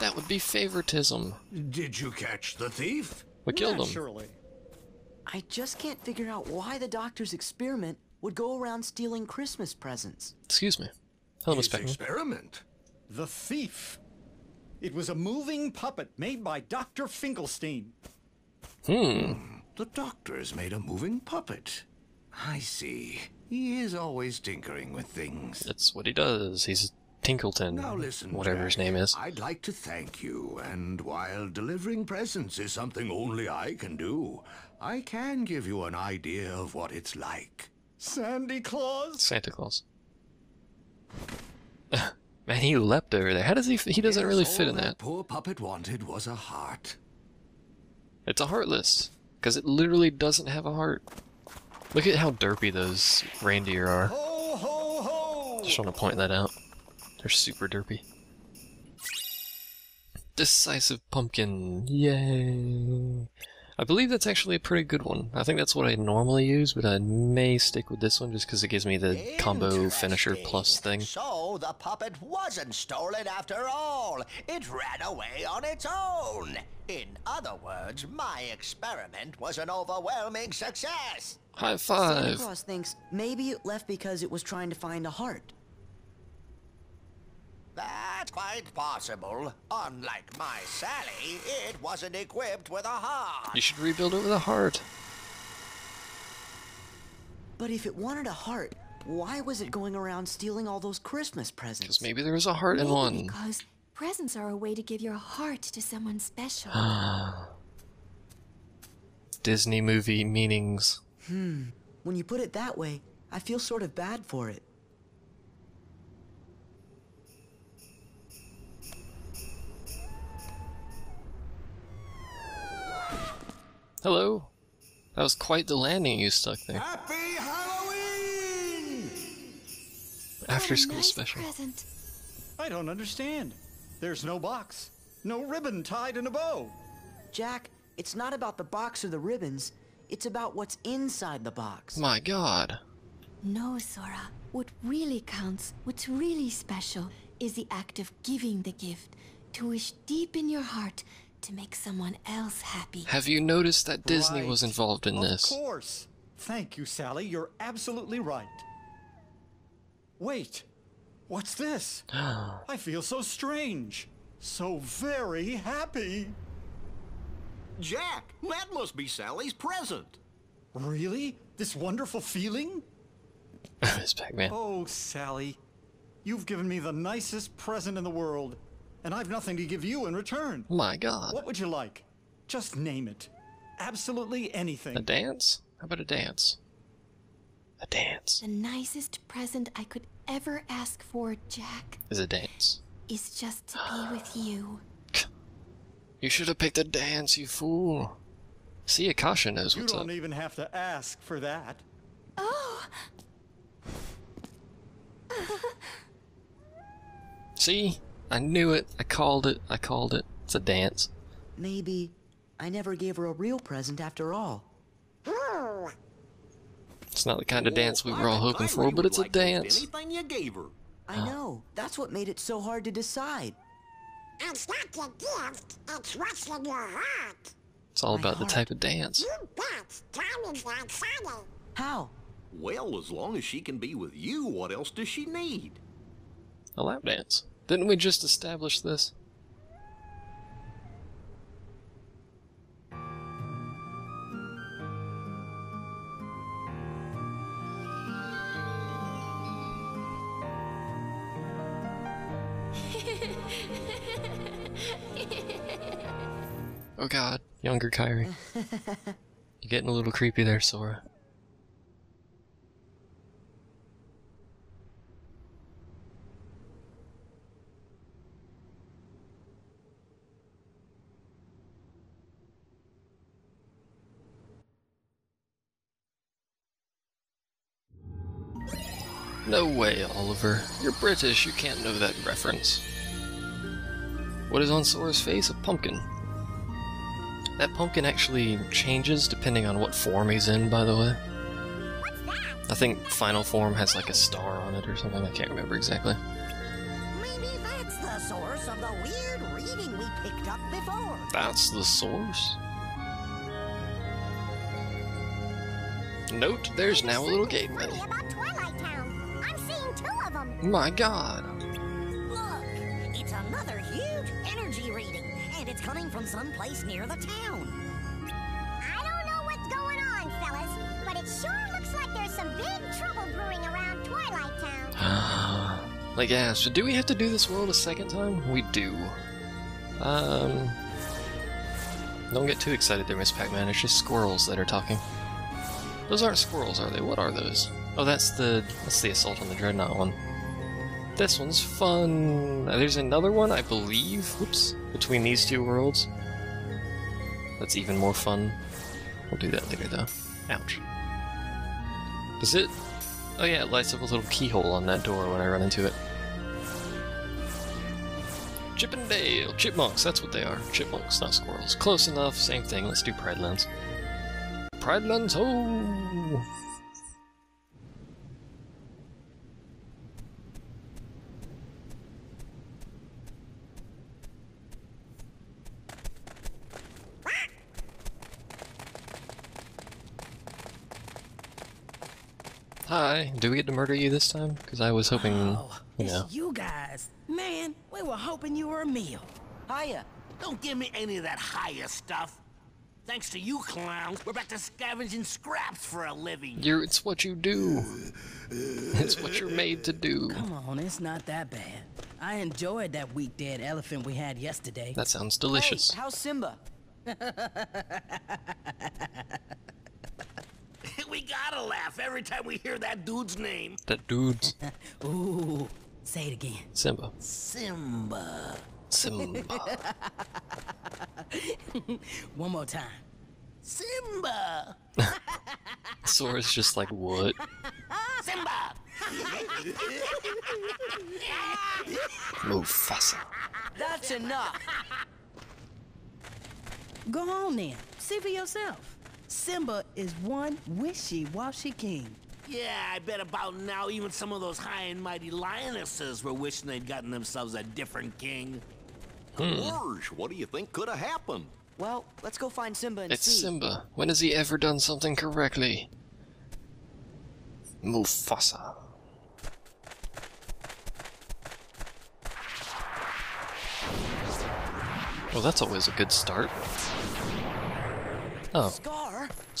That would be favoritism. Did you catch the thief? We killed him. Naturally. I just can't figure out why the doctor's experiment would go around stealing Christmas presents. Excuse me. Hello, Miss His Beckman. experiment. The thief. It was a moving puppet made by Dr. Finkelstein. Hmm. The doctor's made a moving puppet. I see. He is always tinkering with things. That's what he does. He's Tinkleton. Now listen, whatever his name is. I'd like to thank you, and while delivering presents is something only I can do, I can give you an idea of what it's like. Sandy Claus? Santa Claus. Man, he leapt over there. How does he? f- He doesn't Yes, really fit in that. poor puppet wanted was a heart. It's a heartless, because it literally doesn't have a heart. Look at how derpy those reindeer are. Ho, ho, ho! Just want to point that out. They're super derpy. Decisive pumpkin, yay! I believe that's actually a pretty good one. I think that's what I normally use, but I may stick with this one just because it gives me the combo finisher plus thing. So the puppet wasn't stolen after all. It ran away on its own. In other words, my experiment was an overwhelming success. High Santa five! Claus thinks maybe it left because it was trying to find a heart. That's quite possible. Unlike my Sally, it wasn't equipped with a heart. You should rebuild it with a heart. But if it wanted a heart, why was it going around stealing all those Christmas presents? Because maybe there was a heart in one. Because presents are a way to give your heart to someone special. Disney movie meanings. Hmm. When you put it that way, I feel sort of bad for it. Hello? That was quite the landing you stuck there. Happy Halloween! After school nice special. Present. I don't understand. There's no box, no ribbon tied in a bow. Jack, it's not about the box or the ribbons. It's about what's inside the box. My god. No, Sora. What really counts, what's really special, is the act of giving the gift. To wish deep in your heart to make someone else happy. Have you noticed that Disney was involved in of this? Of course. Thank you, Sally. You're absolutely right. Wait. What's this? I feel so strange. So very happy. Jack, that must be Sally's present. Really? This wonderful feeling? Miss Pac-Man. Oh, Sally. You've given me the nicest present in the world, and I've nothing to give you in return. My god. What would you like? Just name it. Absolutely anything. A dance? How about a dance? A dance The nicest present I could ever ask for, Jack, is a dance. is just to be with you. You should have picked a dance, you fool. See, Akasha knows You what's up. You don't even have to ask for that. Oh, See? I knew it. I called it. I called it. It's a dance. Maybe I never gave her a real present after all. It's not the kind of dance we Oh, were all hoping for, but it's a dance. Anything you gave her. I oh. know. That's what made it so hard to decide. It's not your gift, it's what's in your heart. It's all about the type of dance. You bet, Tommy's not funny. How? Well, as long as she can be with you, what else does she need? A lap dance. Didn't we just establish this? Oh god, younger Kyrie. You're getting a little creepy there, Sora. No way, Oliver. You're British, you can't know that reference. What is on Sora's face? A pumpkin. That pumpkin actually changes depending on what form he's in, by the way. I think final form has like a star on it or something, I can't remember exactly. Maybe that's the source of the weird reading we picked up before. That's the source. Note, there's now a little gateway. Seeing two of them. My god. Look, it's another huge energy reading, and it's coming from someplace near the town. I don't know what's going on, fellas, but it sure looks like there's some big trouble brewing around Twilight Town. like, yeah, so do we have to do this world a second time? We do. Um. Don't get too excited there, Miss Pac-Man. It's just squirrels that are talking. Those aren't squirrels, are they? What are those? Oh, that's the that's the assault on the dreadnought one. This one's fun. There's another one, I believe. Whoops. Between these two worlds. That's even more fun. We'll do that later, though. Ouch. Does it? Oh yeah, it lights up a little keyhole on that door when I run into it. Chippendale! Chipmunks, that's what they are. Chipmunks, not squirrels. Close enough, same thing. Let's do Pride Lands. Pridelands. Pridelands, ho! Hi, do we get to murder you this time? Because I was hoping, Oh, you it's know. you guys. Man, we were hoping you were a meal. Hiya. Don't give me any of that higher stuff. Thanks to you clowns, we're back to scavenging scraps for a living. You're, it's what you do. It's what you're made to do. Come on, it's not that bad. I enjoyed that weak dead elephant we had yesterday. That sounds delicious. Hey, how's Simba? we gotta laugh every time we hear that dude's name. That dude's Ooh, say it again. Simba. Simba. Simba. One more time. Simba. Sora's just like, what? Simba. Mufasa. That's enough. Go on then. See for yourself. Simba is one wishy-washy king. Yeah, I bet about now even some of those high and mighty lionesses were wishing they'd gotten themselves a different king. Hmm. Gorge, what do you think could have happened? Well, let's go find Simba and It's see. Simba. When has he ever done something correctly? Mufasa. Well, that's always a good start. Oh, Scar?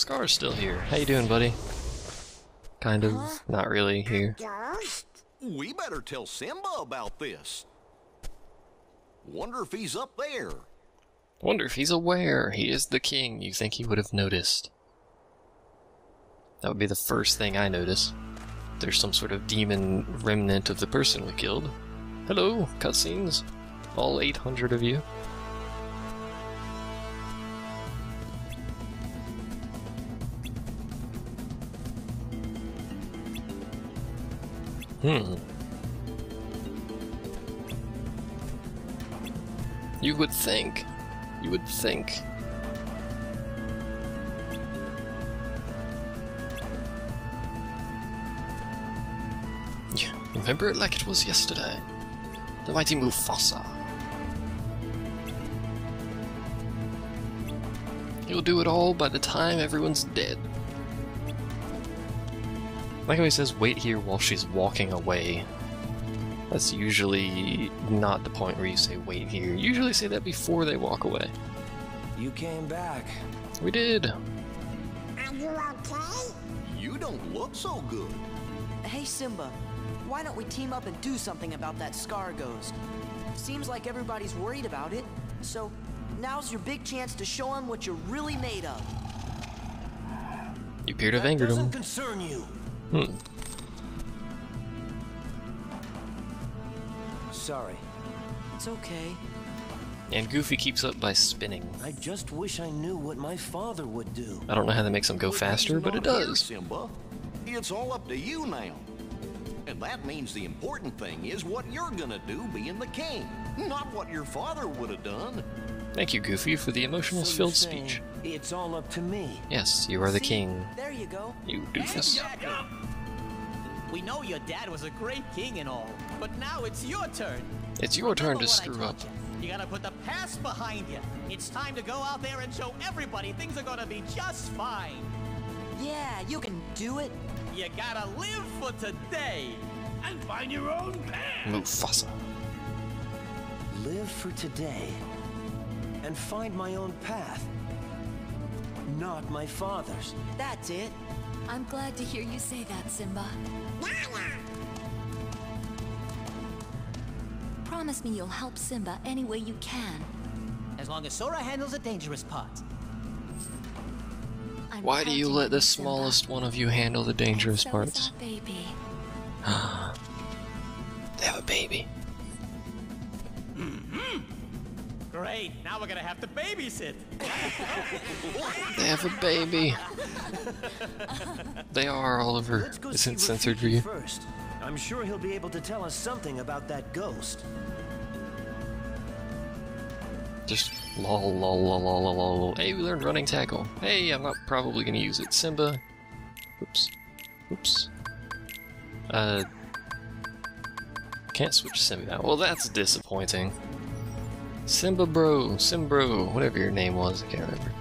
Scar's still here. How you doing, buddy? Kind of. Not really here. We better tell Simba about this. Wonder if he's up there. Wonder if he's aware he is the king. You think he would have noticed? That would be the first thing I notice. There's some sort of demon remnant of the person we killed. Hello, cutscenes. All 800 of you. Hmm. You would think. You would think. Yeah, remember it like it was yesterday. The mighty Mufasa. He'll do it all by the time everyone's dead. Like how he says, wait here while she's walking away. That's usually not the point where you say wait here. You usually say that before they walk away. You came back. We did. Are you okay? You don't look so good. Hey, Simba. Why don't we team up and do something about that Scar ghost? Seems like everybody's worried about it. So, now's your big chance to show him what you're really made of. You appear to have angered him. Doesn't concern you. Hmm. Sorry. It's okay. And Goofy keeps up by spinning. I just wish I knew what my father would do. I don't know how that makes him go faster, but it Not here, does. Simba. It's all up to you now. And that means the important thing is what you're gonna do being the king, not what your father would have done. Thank you, Goofy, for the emotional so filled saying speech. It's all up to me. Yes, you are the See? king, There you go. you doofus. We know your dad was a great king and all, but now it's your turn. It's your turn to Remember what I screw up. You. you gotta put the past behind you. It's time to go out there and show everybody things are gonna be just fine. Yeah, you can do it. You gotta live for today and find your own path. Mufasa. Live for today and find my own path. Not my father's. That's it. I'm glad to hear you say that, Simba. Promise me you'll help Simba any way you can. As long as Sora handles the dangerous parts. I'm Why do you let the Simba. smallest one of you handle the dangerous So is parts? our baby. They have a baby. Great, now we're gonna have to babysit. They have a baby. They are, Oliver. Let's Isn't censored for you? first. I'm sure he'll be able to tell us something about that ghost. Just lol lol lol lol lol lol. Hey, we learned running tackle. Hey, I'm not probably gonna use it. Simba. Oops. Oops. Uh. Can't switch Simba. Well, that's disappointing. Simba bro, Simbro, whatever your name was, I can't remember.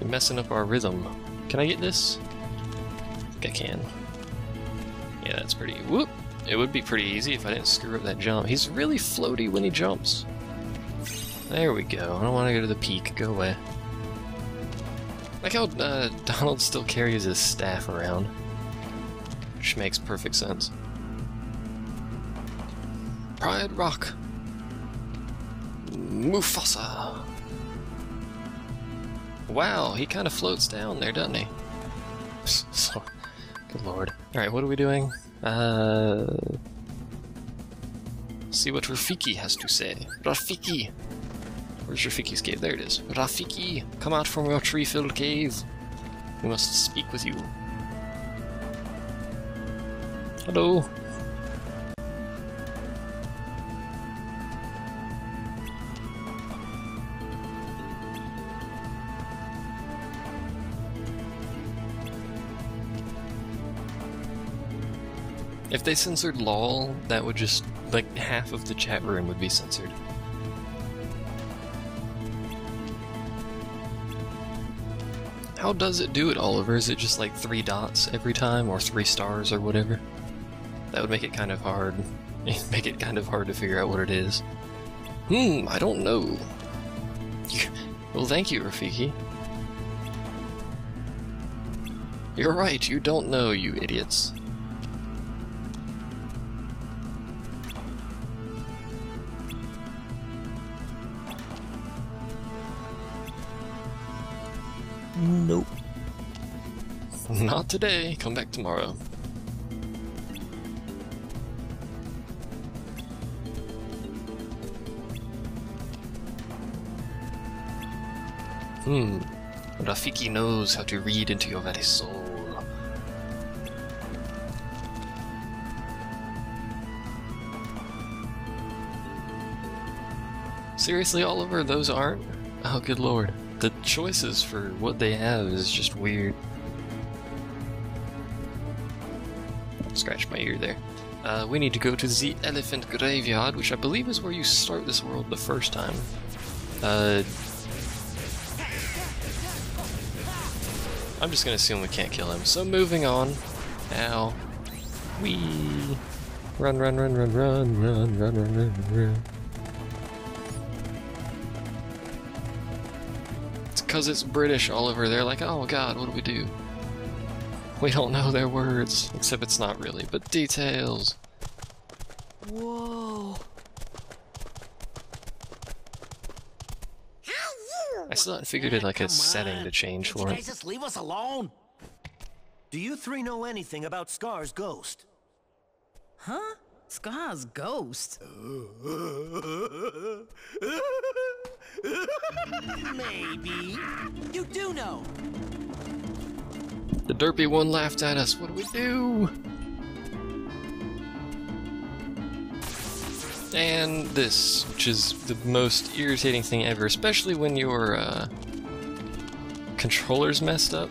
You're messing up our rhythm. Can I get this? I think I can. Yeah, that's pretty. Whoop! It would be pretty easy if I didn't screw up that jump. He's really floaty when he jumps. There we go. I don't want to go to the peak. Go away. Like how uh, Donald still carries his staff around. Which makes perfect sense. Pride Rock. Mufasa. Wow, he kind of floats down there, doesn't he? so, good lord. Alright, what are we doing? Uh. See what Rafiki has to say. Rafiki! Where's Rafiki's cave? There it is. Rafiki, come out from your tree filled cave. We must speak with you. Hello. If they censored LOL, that would just, like, half of the chat room would be censored. How does it do it, Oliver? Is it just like three dots every time, or three stars, or whatever? That would make it kind of hard. make it kind of hard to figure out what it is. Hmm, I don't know. Well, thank you, Rafiki. You're right, you don't know, you idiots. Nope. Not today. Come back tomorrow. Hmm. Rafiki knows how to read into your very soul. Seriously, Oliver, those aren't? Oh, good lord. The choices for what they have is just weird. Scratch my ear there. Uh, we need to go to the Elephant Graveyard, which I believe is where you start this world the first time. Uh, I'm just gonna assume we can't kill him. So moving on. Ow. Wee. Run, run, run, run, run, run, run, run, run, run. Because it's British, Oliver. They're like, oh god, what do we do? We don't know their words, except it's not really, but details. Whoa. I still haven't figured it like a setting to change for it. just leave us alone. Do you three know anything about Scar's ghost? Huh? Scar's ghost? Maybe. You do know. The derpy one laughed at us. What do we do? And this, which is the most irritating thing ever, especially when your uh, controller's messed up.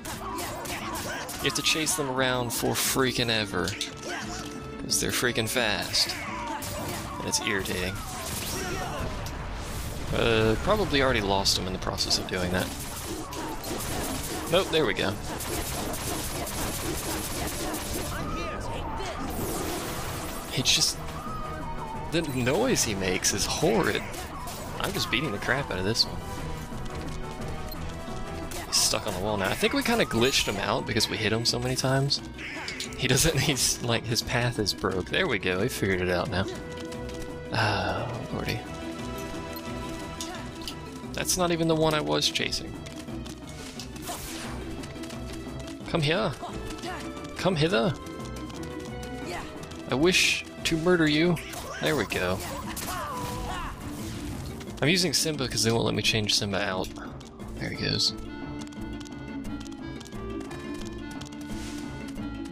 You have to chase them around for freaking ever. Because they're freaking fast. And It's irritating. Uh, probably already lost him in the process of doing that. Nope, there we go. He just... The noise he makes is horrid. I'm just beating the crap out of this one. He's stuck on the wall now. I think we kind of glitched him out because we hit him so many times. He doesn't, he's like, his path is broke. There we go, he figured it out now. Oh, lordy. That's not even the one I was chasing. Come here. Come hither. I wish to murder you. There we go. I'm using Simba because they won't let me change Simba out. There he goes.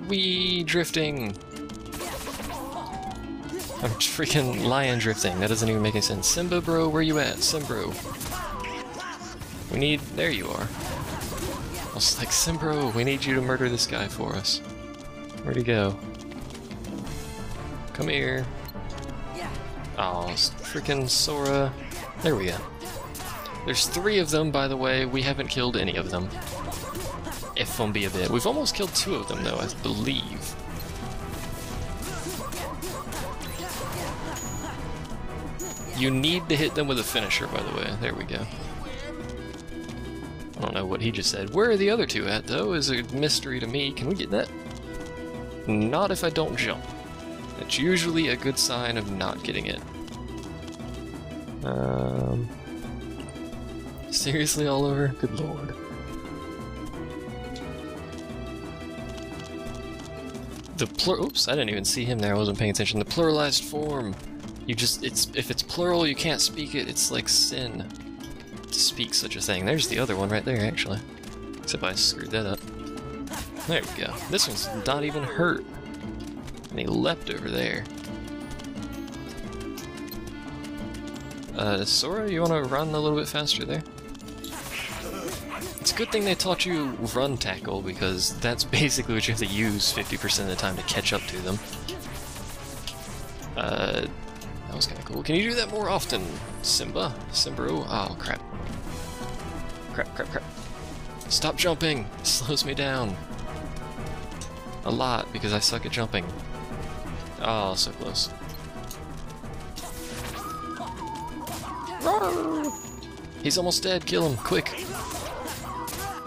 Wee drifting. I'm freaking lion drifting. That doesn't even make any sense. Simba, bro, where you at? Simbro. We need. There you are. I was like, Simbro, we need you to murder this guy for us. Where'd he go? Come here. Oh, freaking Sora. There we go. There's three of them, by the way. We haven't killed any of them. If one be a bit. We've almost killed two of them, though, I believe. You need to hit them with a finisher, by the way. There we go. I don't know what he just said. Where are the other two at, though, is a mystery to me. Can we get that? Not if I don't jump. It's usually a good sign of not getting it. Um, seriously, Oliver? Good lord. The plur- oops, I didn't even see him there, I wasn't paying attention. The pluralized form. You just, it's, if it's plural, you can't speak it, it's like sin to speak such a thing. There's the other one right there, actually. Except I screwed that up. There we go. This one's not even hurt. And he leapt over there. Uh, Sora, you want to run a little bit faster there? It's a good thing they taught you run tackle, because that's basically what you have to use 50% of the time to catch up to them. Uh, that was kind of cool. Can you do that more often, Simba? Simbro? Oh, crap. Crap, crap, crap. Stop jumping! It slows me down. A lot, because I suck at jumping. Oh, so close. He's almost dead. Kill him, quick.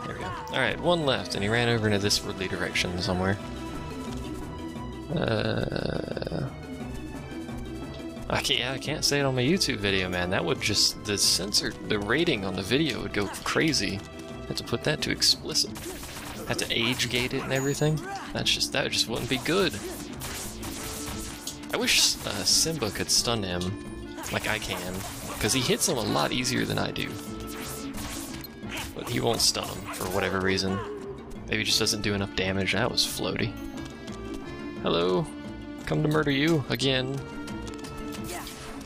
There we go. Alright, one left, and he ran over into this woodly direction somewhere. Uh... I can't, I can't say it on my YouTube video, man. That would just, the censor, the rating on the video would go crazy. Have to put that to explicit. Have to age gate it and everything. That's just, that just wouldn't be good. I wish uh, Simba could stun him, like I can, because he hits him a lot easier than I do. But he won't stun him, for whatever reason. Maybe just doesn't do enough damage. That was floaty. Hello. Come to murder you, again.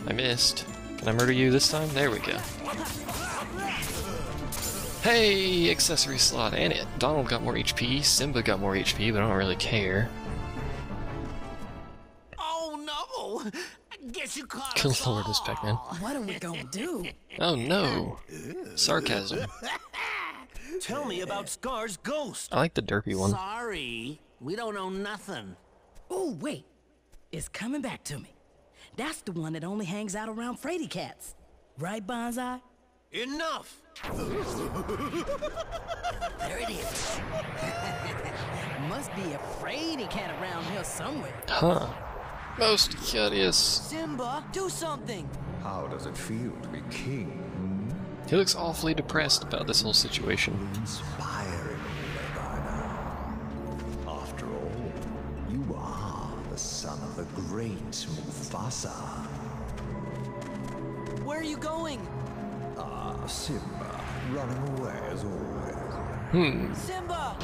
I missed. Can I murder you this time? There we go. Hey, accessory slot, and it. Donald got more HP, Simba got more HP, but I don't really care. Oh no! Guess you caught Good us lord, this Pac-Man. What are we gonna do? Oh no. Sarcasm. Tell me about Scar's ghost. I like the derpy one. Sorry, we don't know nothing. Oh, wait. It's coming back to me. That's the one that only hangs out around Frady cats. Right, Banzai? Enough! There it is. Must be a Frady cat around here somewhere. Huh. Most curious. Simba, do something! How does it feel to be king? He looks awfully depressed about this whole situation. The son of the great Mufasa. Where are you going? Ah, Simba, running away as always. Hmm. Simba!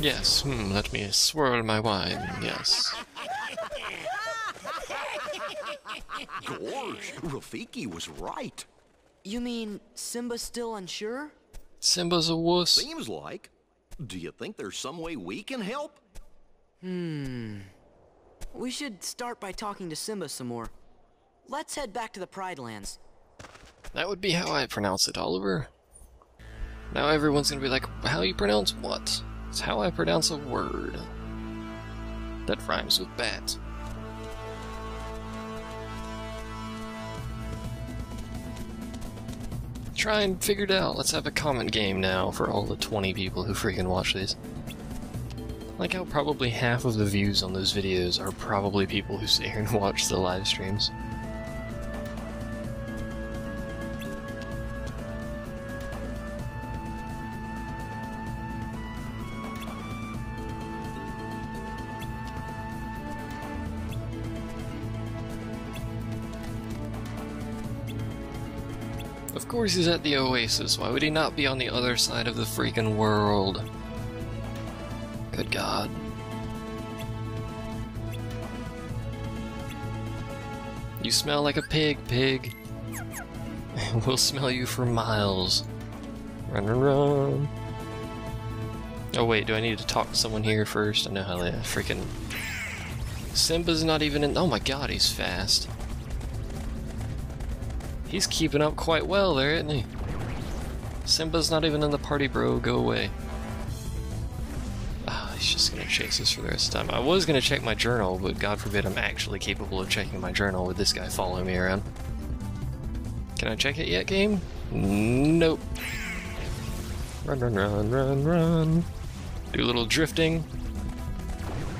Yes. Hmm. Let me swirl my wine. Yes. Gosh, Rafiki was right. You mean Simba's still unsure? Simba's a wuss. Seems like. Do you think there's some way we can help? Hmm. We should start by talking to Simba some more. Let's head back to the Pride Lands. That would be how I pronounce it, Oliver. Now everyone's gonna be like, how you pronounce what? It's how I pronounce a word. That rhymes with bat. Try and figure it out. Let's have a comment game now for all the 20 people who freaking watch these. Like how probably half of the views on those videos are probably people who sit here and watch the live streams. Of course he's at the Oasis. Why would he not be on the other side of the freaking world? Good God. You smell like a pig, pig. we'll smell you for miles. Run, run, run. Oh wait, do I need to talk to someone here first? I know how they freaking... Simba's not even in... Oh my god, he's fast. He's keeping up quite well there, isn't he? Simba's not even in the party, bro. Go away. He's just gonna chase us for the rest of the time. I was gonna check my journal, but God forbid I'm actually capable of checking my journal with this guy following me around. Can I check it yet, game? Nope. Run, run, run, run, run. Do a little drifting.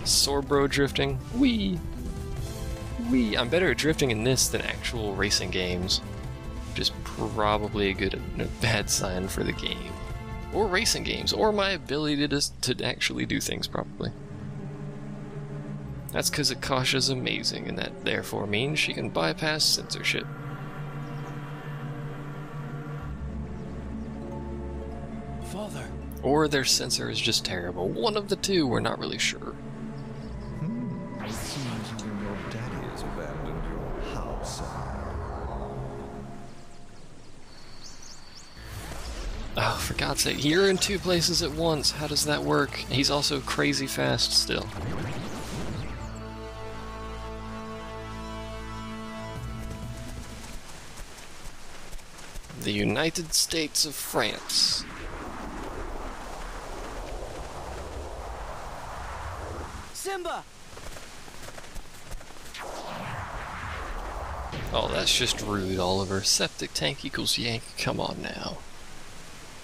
Sorbro drifting. Wee. Wee. I'm better at drifting in this than actual racing games. Which is probably a good a bad sign for the game. Or racing games, or my ability to, to actually do things properly. That's because Akasha's amazing, and that therefore means she can bypass censorship. Father. Or their censor is just terrible. One of the two, we're not really sure. God's sake, you're in two places at once. How does that work? He's also crazy fast still. The United States of France. Simba! Oh, that's just rude, Oliver. Septic tank equals yank. Come on now.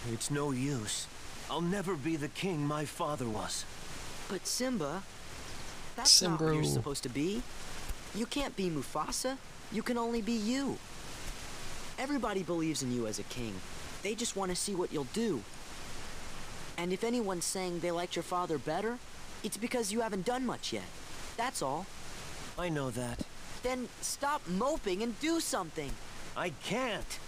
It's no use. I'll never be the king my father was. But Simba, that's not what you're supposed to be. You can't be Mufasa. You can only be you. Everybody believes in you as a king. They just want to see what you'll do. And if anyone's saying they liked your father better, it's because you haven't done much yet. That's all. I know that. Then stop moping and do something. I can't.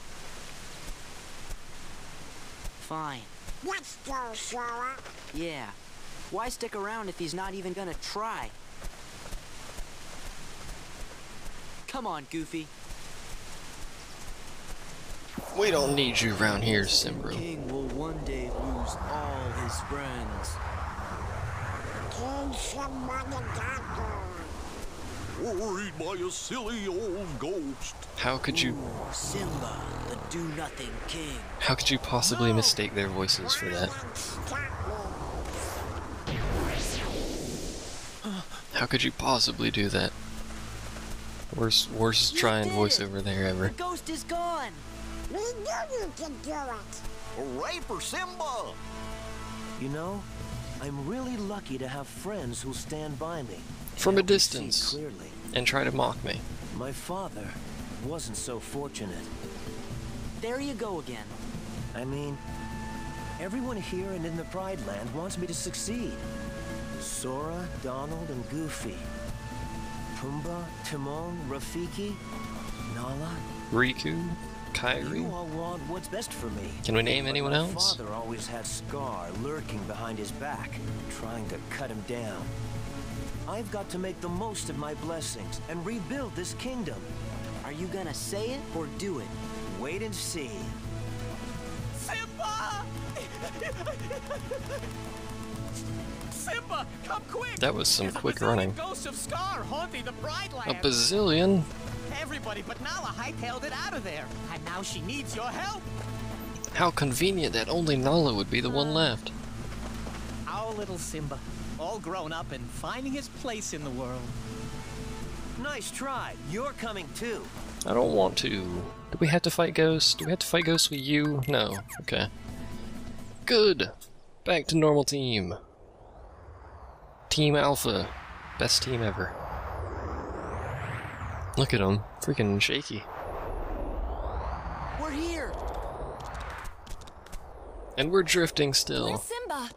Fine. Let's go, Sora. Yeah. Why stick around if he's not even gonna try? Come on, Goofy. We don't need you around here, Simbro. King will one day lose all his friends. King Simba the Doctor. Worried by a silly old ghost. How could you Ooh, Simba, the do-nothing king. how could you possibly mistake their voices for that? How could you possibly do that? Worst worst trying did it. voiceover there ever. The ghost is gone. We knew you could do it. Hooray for Simba! You know, I'm really lucky to have friends who'll stand by me. From a Help me see distance. Clearly. And try to mock me. My father wasn't so fortunate. There you go again. I mean, everyone here and in the Pride Land wants me to succeed. Sora, Donald, and Goofy. Pumbaa, Timon, Rafiki, Nala. Riku, Kairi. You all want what's best for me. Can we name But anyone my else? father always had Scar lurking behind his back, trying to cut him down. I've got to make the most of my blessings and rebuild this kingdom. Are you gonna say it or do it? Wait and see. Simba! Simba, come quick! That was some There's a quick bazillion running. Ghosts of Scar haunting the Pride A bazillion? Everybody but Nala hightailed it out of there, and now she needs your help. How convenient that only Nala would be the one uh, left. Our little Simba, all grown up and finding his place in the world. Nice try. You're coming too. I don't want to. Do we have to fight ghosts? Do we have to fight ghosts with you? No. Okay. Good. Back to normal team. Team Alpha. Best team ever. Look at them. Freaking shaky. We're here. And we're drifting still. Simba?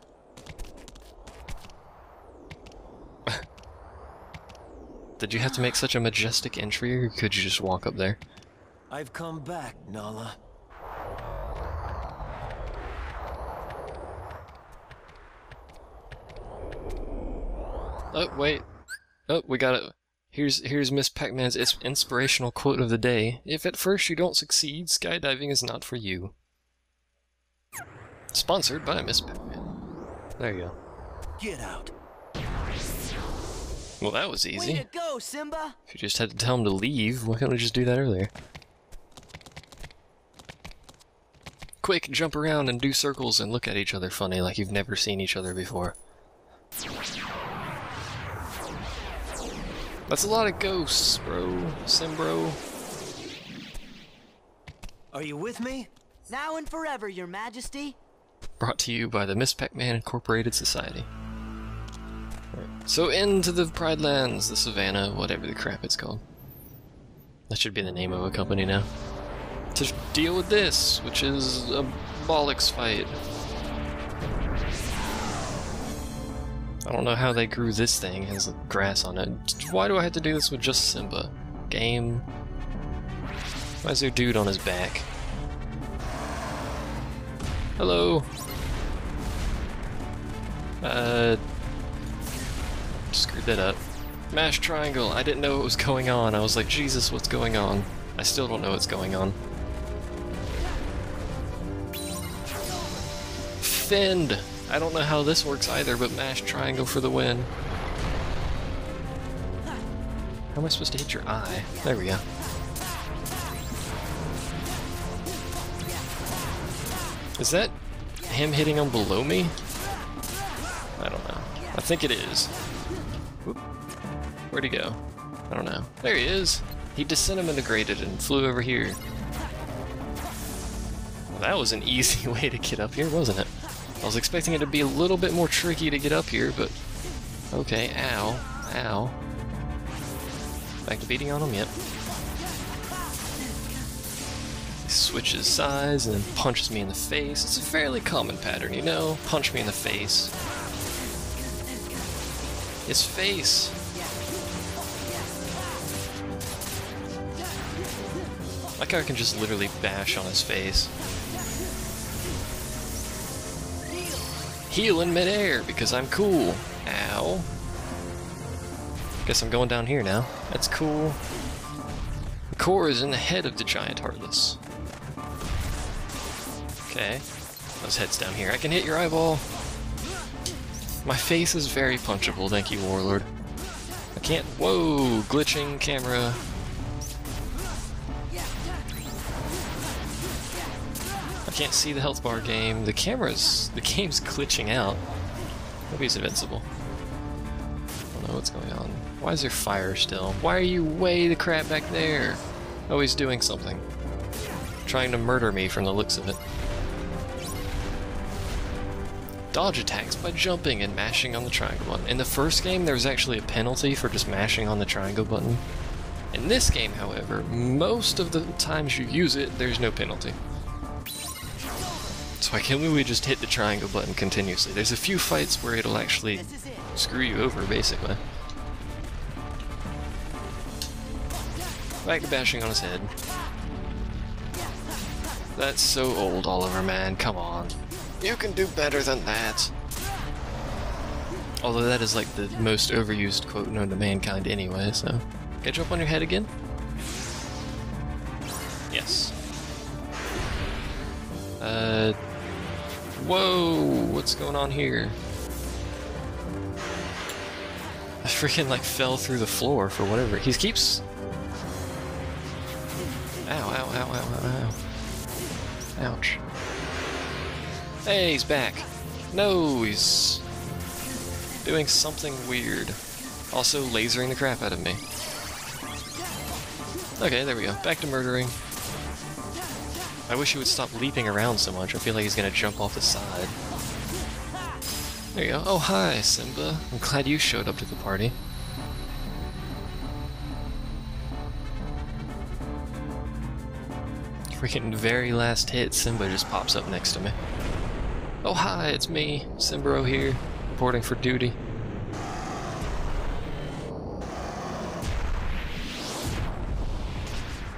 Did you have to make such a majestic entry, or could you just walk up there? I've come back, Nala. Oh, wait. Oh, we got it. Here's here's Miss Pac-Man's inspirational quote of the day. If at first you don't succeed, skydiving is not for you. Sponsored by Miss Pac-Man. There you go. Get out. Well, that was Way easy. to go, Simba. If you just had to tell him to leave, why couldn't we just do that earlier? Quick, jump around and do circles and look at each other funny like you've never seen each other before. That's a lot of ghosts, bro. Simbro. Are you with me? Now and forever, Your Majesty. Brought to you by the Miss Pac-Man Incorporated Society. So into the Pride Lands, the Savannah, whatever the crap it's called. That should be the name of a company now. To deal with this, which is a bollocks fight. I don't know how they grew this thing, it has grass on it. Why do I have to do this with just Simba? Game? Why is there dude on his back? Hello. Uh, screwed that up. Mash triangle. I didn't know what was going on. I was like, Jesus, what's going on? I still don't know what's going on. Fend. I don't know how this works either, but mash triangle for the win. How am I supposed to hit your eye? There we go. Is that him hitting him below me? I don't know. I think it is. Where'd he go? I don't know. There he is! He disintegrated and flew over here. Well, that was an easy way to get up here, wasn't it? I was expecting it to be a little bit more tricky to get up here, but... Okay, ow. Ow. Back to beating on him? Yep. He switches sides and then punches me in the face. It's a fairly common pattern, you know? Punch me in the face. His face! Like I can just literally bash on his face. Heal in midair because I'm cool. Ow. Guess I'm going down here now. That's cool. The core is in the head of the giant heartless. Okay. Those heads down here. I can hit your eyeball. My face is very punchable, thank you, Warlord. I can't. Whoa! Glitching camera. Can't see the health bar game. The camera's. The game's glitching out. Maybe he's invincible. I don't know what's going on. Why is there fire still? Why are you way the crap back there? Oh, he's doing something. Trying to murder me from the looks of it. Dodge attacks by jumping and mashing on the triangle button. In the first game, there was actually a penalty for just mashing on the triangle button. In this game, however, most of the times you use it, there's no penalty. So why can't we just hit the triangle button continuously? There's a few fights where it'll actually screw you over, basically. Back to bashing on his head. That's so old, Oliver, man. Come on. You can do better than that. Although that is like the most overused quote known to mankind anyway, so. Can I jump on your head again? Yes. Uh. Whoa, what's going on here? I freaking like fell through the floor for whatever. He keeps. Ow, ow, ow, ow, ow, ow. Ouch. Hey, he's back. No, he's doing something weird. Also lasering the crap out of me. Okay, there we go. Back to murdering. I wish he would stop leaping around so much. I feel like he's gonna jump off the side. There you go. Oh, hi, Simba. I'm glad you showed up to the party. Freaking very last hit, Simba just pops up next to me. Oh, hi, it's me, Simbro here, reporting for duty.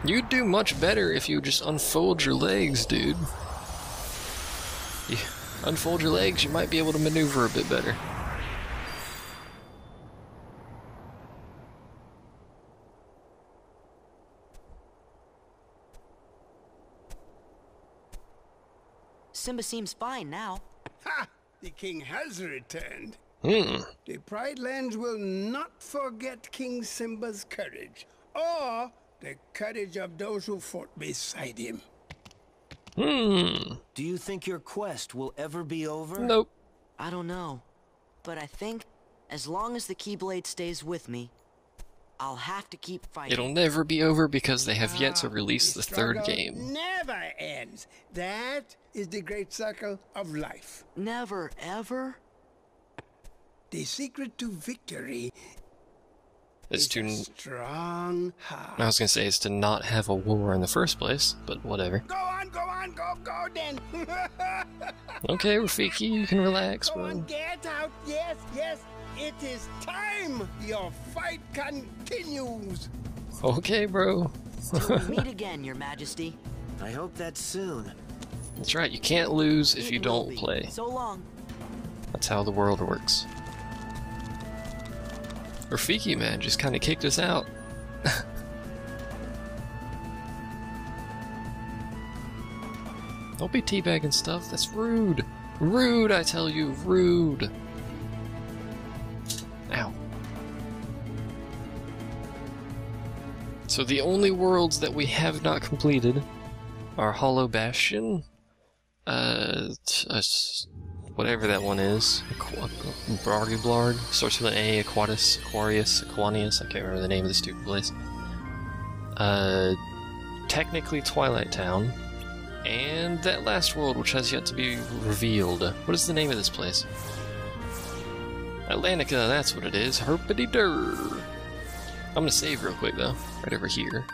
You'd do much better if you just unfold your legs, dude. You unfold your legs, you might be able to maneuver a bit better. Simba seems fine now. Ha! The king has returned. Hmm. The Pride Lands will not forget King Simba's courage, or the courage of those who fought beside him. Hmm. Do you think your quest will ever be over? Nope. I don't know. But I think as long as the Keyblade stays with me, I'll have to keep fighting. It'll never be over because they have yet to release the third game. Never ends. That is the great circle of life. Never, ever? The secret to victory Is to. strong heart. I was gonna say is to not have a war in the first place, but whatever. Go on, go on, go, go then. Okay, Rafiki, you can relax, Go on, bro. get out. Yes, yes. It is time. Your fight continues. Okay, bro. Meet again, Your Majesty. I hope that's soon. That's right, you can't lose if you don't play. So long. That's how the world works. Rafiki, man, just kind of kicked us out. Don't be teabagging stuff, that's rude. Rude, I tell you, rude. Ow. So the only worlds that we have not completed are Hollow Bastion, uh, uh, whatever that one is, Aqu- Blargy starts with an A, Aquatus, Aquarius, Aquanius, I can't remember the name of the stupid place. Uh, technically Twilight Town, and that last world which has yet to be revealed. What is the name of this place? Atlantica, that's what it is. Herpity dur. I'm gonna save real quick though, right over here.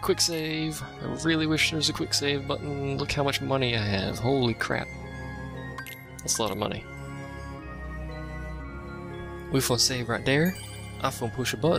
Quick save. I really wish there was a quick save button. Look how much money I have. Holy crap. That's a lot of money. We will save right there. I'm gonna push a button.